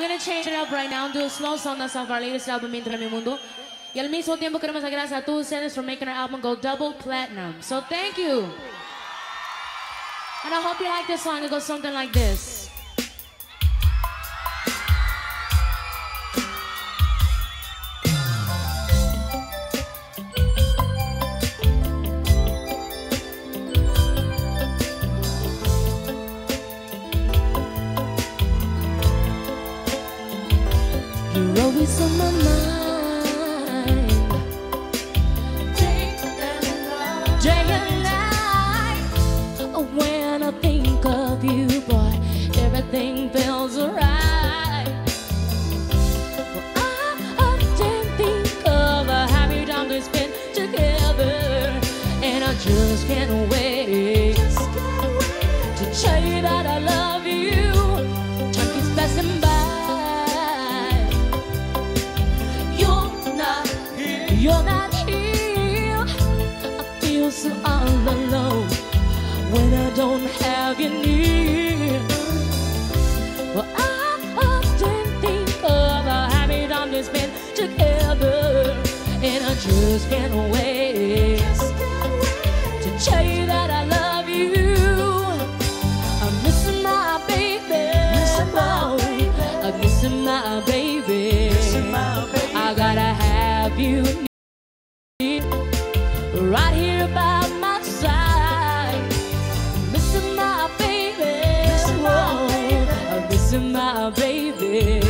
We're gonna change it up right now and do a slow song that's off our latest album, Entre a Mi Mundo. Y al mismo tiempo queremos gracias a todos ustedes for making our album go double platinum. So thank you. And I hope you like this song. It goes something like this. 怎么了？Just can't wait to tell you that I love you. I'm missing my baby. I'm missing my baby. I gotta have you right here by my side. Missing my baby. I'm missing my baby.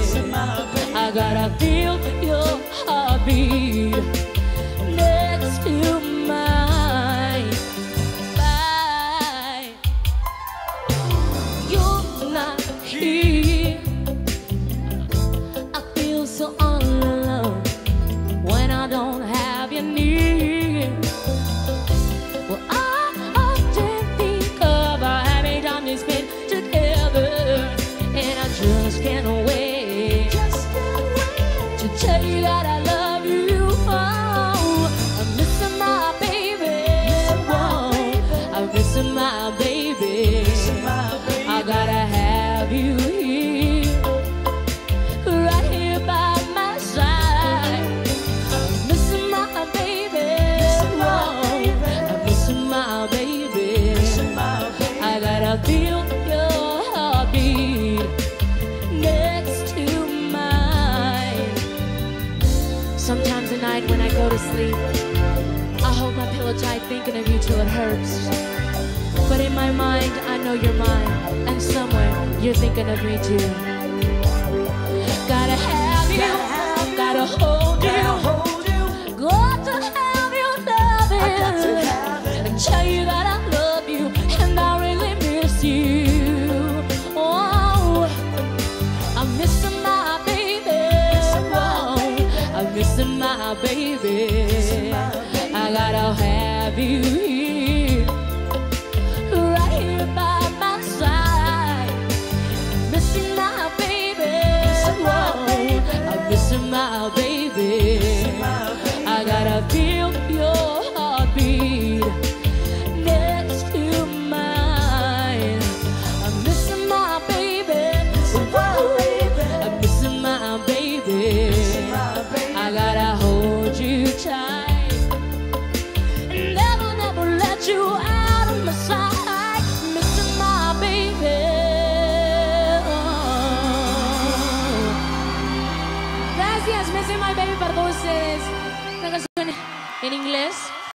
I gotta feel your heartbeat to tell you that I love you. Oh, I'm missing my baby. Whoa, I'm missing my baby. I gotta have you here, right here by my side. I'm missing my baby. Whoa, I'm missing my baby. I gotta feel your heartbeat Sometimes at night when I go to sleep, I hold my pillow tight thinking of you till it hurts. But in my mind, I know you're mine, and somewhere you're thinking of me too. Gotta have you, gotta hold you, Gracias,